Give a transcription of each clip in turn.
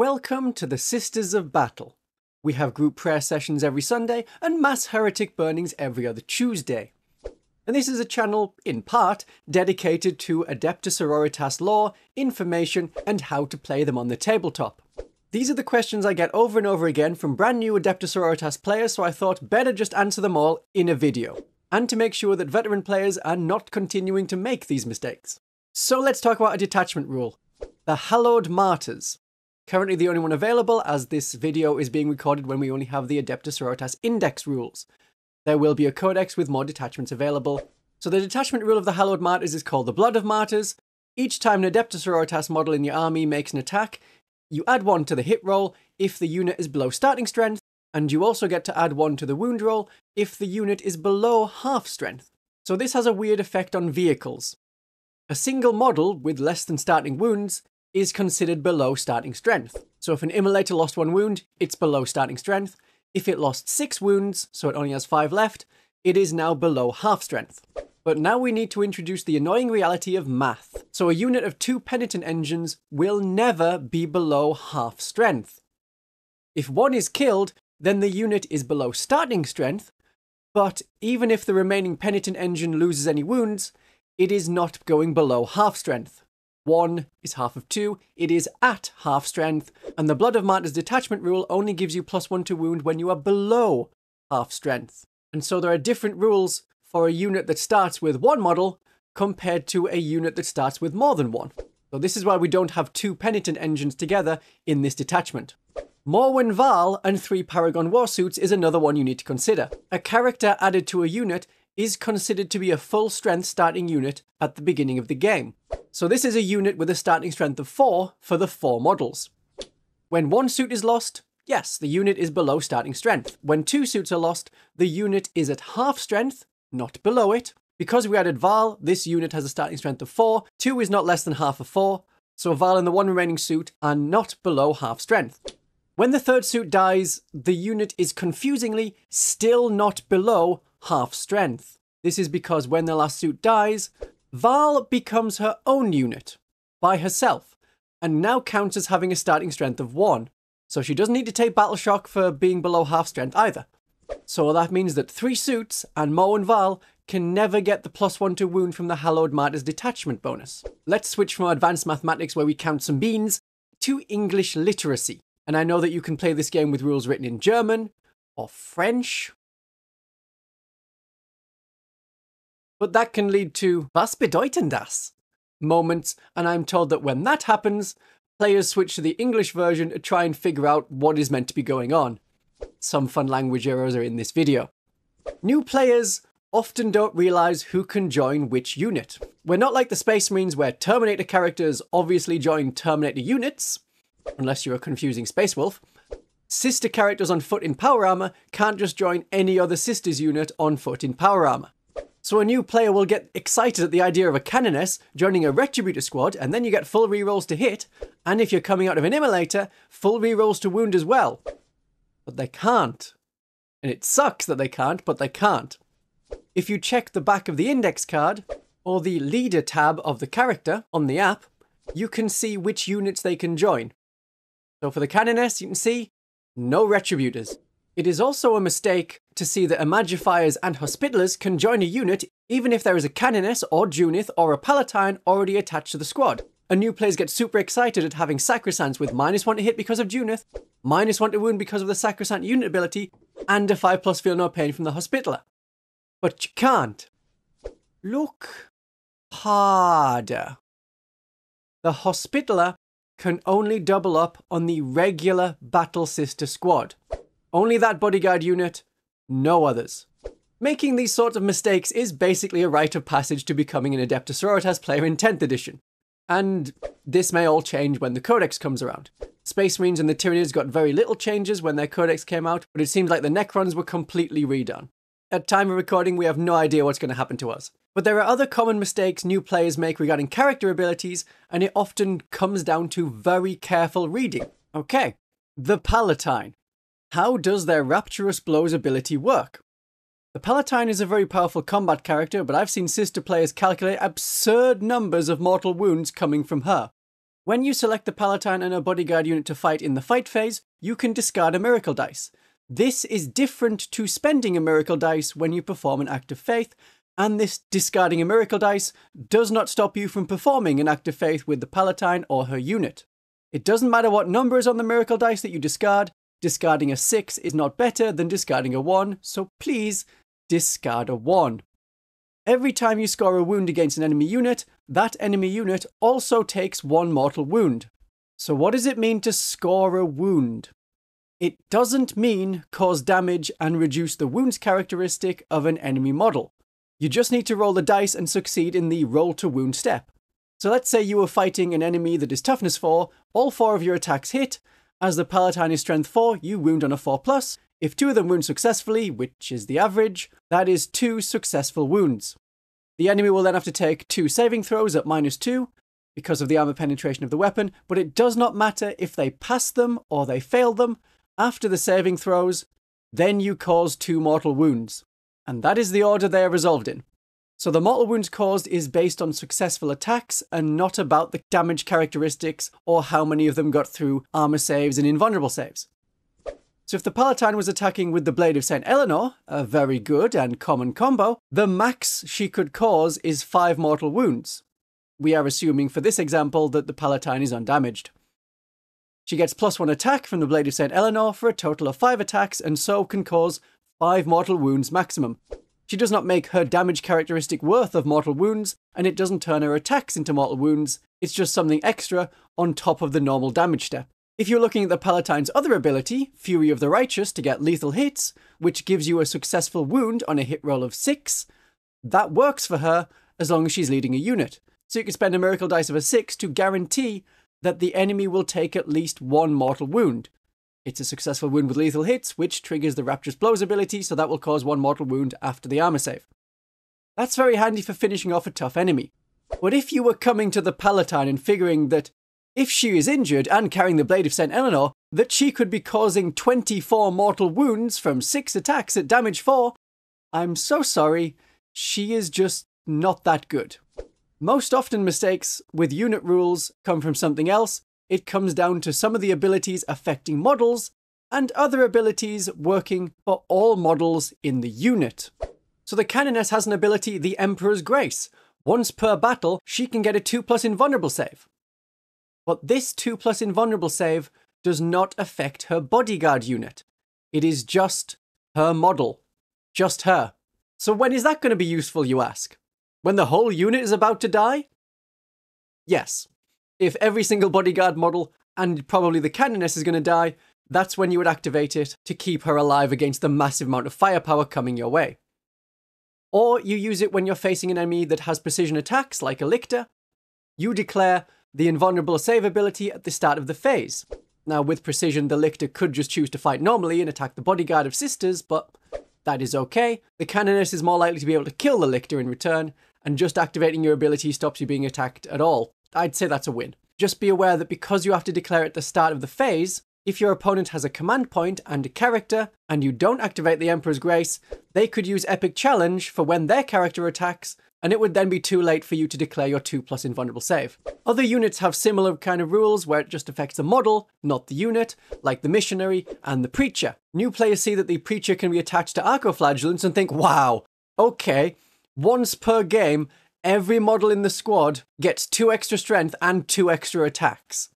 Welcome to the Sisters of Battle. We have group prayer sessions every Sunday and mass heretic burnings every other Tuesday. And this is a channel, in part, dedicated to Adepta Sororitas lore, information, and how to play them on the tabletop. These are the questions I get over and over again from brand new Adepta Sororitas players, so I thought better just answer them all in a video, and to make sure that veteran players are not continuing to make these mistakes. So let's talk about a detachment rule. The Hallowed Martyrs. Currently the only one available, as this video is being recorded when we only have the Adepta Sororitas Index rules. There will be a codex with more detachments available. So the detachment rule of the Hallowed Martyrs is called the Blood of Martyrs. Each time an Adepta Sororitas model in your army makes an attack, you add one to the hit roll if the unit is below starting strength, and you also get to add one to the wound roll if the unit is below half strength. So this has a weird effect on vehicles. A single model with less than starting wounds is considered below starting strength. So if an immolator lost one wound, it's below starting strength. If it lost six wounds, so it only has five left, it is now below half strength. But now we need to introduce the annoying reality of math. So a unit of two penitent engines will never be below half strength. If one is killed, then the unit is below starting strength, but even if the remaining penitent engine loses any wounds, it is not going below half strength. One is half of two, it is at half strength, and the Blood of Martyrs detachment rule only gives you plus one to wound when you are below half strength. And so there are different rules for a unit that starts with one model compared to a unit that starts with more than one. So this is why we don't have two penitent engines together in this detachment. Morvenn Vahl and three Paragon Warsuits is another one you need to consider. A character added to a unit is considered to be a full strength starting unit at the beginning of the game. So this is a unit with a starting strength of 4 for the 4 models. When one suit is lost, yes, the unit is below starting strength. When two suits are lost, the unit is at half strength, not below it. Because we added Vahl, this unit has a starting strength of 4, 2 is not less than half of 4, so Vahl and the one remaining suit are not below half strength. When the third suit dies, the unit is confusingly still not below half strength. This is because when the last suit dies, Vahl becomes her own unit by herself and now counts as having a starting strength of 1. So she doesn't need to take Battle Shock for being below half strength either. So that means that three suits and Morvenn Vahl can never get the plus one to wound from the Hallowed Martyrs detachment bonus. Let's switch from advanced mathematics where we count some beans to English literacy. And I know that you can play this game with rules written in German or French But that can lead to was bedeuten das? moments, and I'm told that when that happens, players switch to the English version to try and figure out what is meant to be going on. Some fun language errors are in this video. New players often don't realize who can join which unit. We're not like the Space Marines where Terminator characters obviously join Terminator units, unless you're a confusing Space Wolf. Sister characters on foot in power armor can't just join any other Sisters unit on foot in power armor. So a new player will get excited at the idea of a Canoness joining a Retributor squad, and then you get full rerolls to hit, and if you're coming out of an Immolator, full rerolls to wound as well. But they can't. And it sucks that they can't, but they can't. If you check the back of the index card, or the leader tab of the character on the app, you can see which units they can join. So for the Canoness, you can see no Retributors. It is also a mistake to see that Imagifiers and Hospitallers can join a unit even if there is a Canoness or Junith or a Palatine already attached to the squad. A new players get super excited at having Sacrosancts with minus 1 to hit because of Junith, minus 1 to wound because of the Sacrosanct unit ability, and a 5 plus feel no pain from the Hospitaller. But you can't. Look harder. The Hospitaller can only double up on the regular Battle Sister squad. Only that bodyguard unit, no others. Making these sorts of mistakes is basically a rite of passage to becoming an Adepta Sororitas player in 10th edition. And this may all change when the Codex comes around. Space Marines and the Tyranids got very little changes when their Codex came out, but it seems like the Necrons were completely redone. At time of recording, we have no idea what's going to happen to us. But there are other common mistakes new players make regarding character abilities, and it often comes down to very careful reading. Okay, the Palatine. How does their Rapturous Blows ability work? The Palatine is a very powerful combat character, but I've seen sister players calculate absurd numbers of mortal wounds coming from her. When you select the Palatine and her bodyguard unit to fight in the fight phase, you can discard a miracle dice. This is different to spending a miracle dice when you perform an act of faith, and this discarding a miracle dice does not stop you from performing an act of faith with the Palatine or her unit. It doesn't matter what number is on the miracle dice that you discard, discarding a 6 is not better than discarding a 1, so please discard a 1. Every time you score a wound against an enemy unit, that enemy unit also takes one mortal wound. So, what does it mean to score a wound? It doesn't mean cause damage and reduce the wounds characteristic of an enemy model. You just need to roll the dice and succeed in the roll to wound step. So let's say you were fighting an enemy that is toughness 4, all four of your attacks hit. As the Palatine is strength 4, you wound on a 4 plus. If two of them wound successfully, which is the average, that is two successful wounds. The enemy will then have to take two saving throws at minus 2 because of the armor penetration of the weapon, but it does not matter if they pass them or they fail them. After the saving throws, then you cause two mortal wounds. And that is the order they are resolved in. So the mortal wounds caused is based on successful attacks and not about the damage characteristics or how many of them got through armor saves and invulnerable saves. So if the Palatine was attacking with the Blade of St. Ellynor, a very good and common combo, the max she could cause is 5 mortal wounds. We are assuming for this example that the Palatine is undamaged. She gets plus 1 attack from the Blade of St. Ellynor for a total of 5 attacks and so can cause 5 mortal wounds maximum. She does not make her damage characteristic worth of mortal wounds, and it doesn't turn her attacks into mortal wounds, it's just something extra on top of the normal damage step. If you're looking at the Palatine's other ability, Fury of the Righteous, to get lethal hits, which gives you a successful wound on a hit roll of 6, that works for her as long as she's leading a unit. So you can spend a miracle dice of a 6 to guarantee that the enemy will take at least one mortal wound. It's a successful wound with lethal hits, which triggers the Rapturous Blows ability, so that will cause one mortal wound after the armor save. That's very handy for finishing off a tough enemy. But if you were coming to the Palatine and figuring that if she is injured and carrying the Blade of St. Ellynor, that she could be causing 24 mortal wounds from 6 attacks at damage 4. I'm so sorry, she is just not that good. Most often, mistakes with unit rules come from something else. It comes down to some of the abilities affecting models and other abilities working for all models in the unit. So the Canoness has an ability, the Emperor's Grace. Once per battle, she can get a 2 plus invulnerable save. But this 2 plus invulnerable save does not affect her bodyguard unit. It is just her model. Just her. So when is that going to be useful, you ask? When the whole unit is about to die? Yes. If every single bodyguard model, and probably the Canoness is going to die, that's when you would activate it to keep her alive against the massive amount of firepower coming your way. Or you use it when you're facing an enemy that has precision attacks, like a Lictor. You declare the invulnerable save ability at the start of the phase. Now, with precision, the Lictor could just choose to fight normally and attack the bodyguard of sisters, but that is okay. The Canoness is more likely to be able to kill the Lictor in return, and just activating your ability stops you being attacked at all. I'd say that's a win. Just be aware that because you have to declare at the start of the phase, if your opponent has a command point and a character, and you don't activate the Emperor's Grace, they could use Epic Challenge for when their character attacks, and it would then be too late for you to declare your 2 plus invulnerable save. Other units have similar kind of rules where it just affects the model, not the unit, like the Missionary and the Preacher. New players see that the Preacher can be attached to Arcoflagellants and think, wow, okay, once per game, every model in the squad gets 2 extra strength and 2 extra attacks.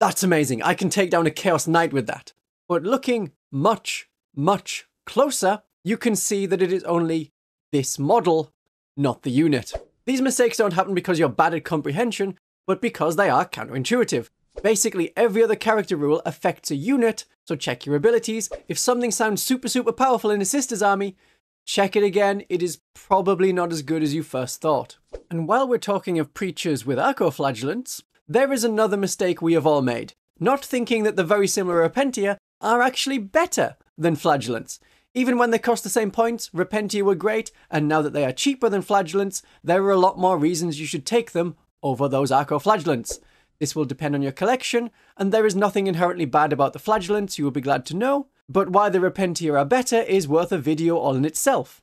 That's amazing, I can take down a Chaos Knight with that. But looking much, much closer, you can see that it is only this model not the unit. These mistakes don't happen because you're bad at comprehension, but because they are counterintuitive. Basically, every other character rule affects a unit, so check your abilities. If something sounds super, super powerful in a sister's army, check it again, it is probably not as good as you first thought. And while we're talking of preachers with arcoflagellants, there is another mistake we have all made. Not thinking that the very similar Repentia are actually better than flagellants. Even when they cost the same points, Repentia were great, and now that they are cheaper than Flagellants, there are a lot more reasons you should take them over those Arcoflagellants. This will depend on your collection, and there is nothing inherently bad about the Flagellants, you will be glad to know, but why the Repentia are better is worth a video all in itself.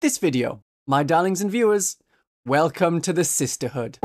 This video, my darlings and viewers, welcome to the Sisterhood.